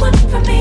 one for me.